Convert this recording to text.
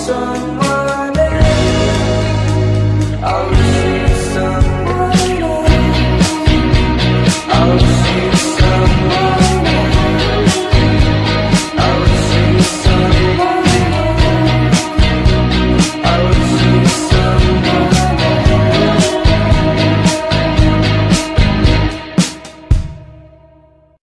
someone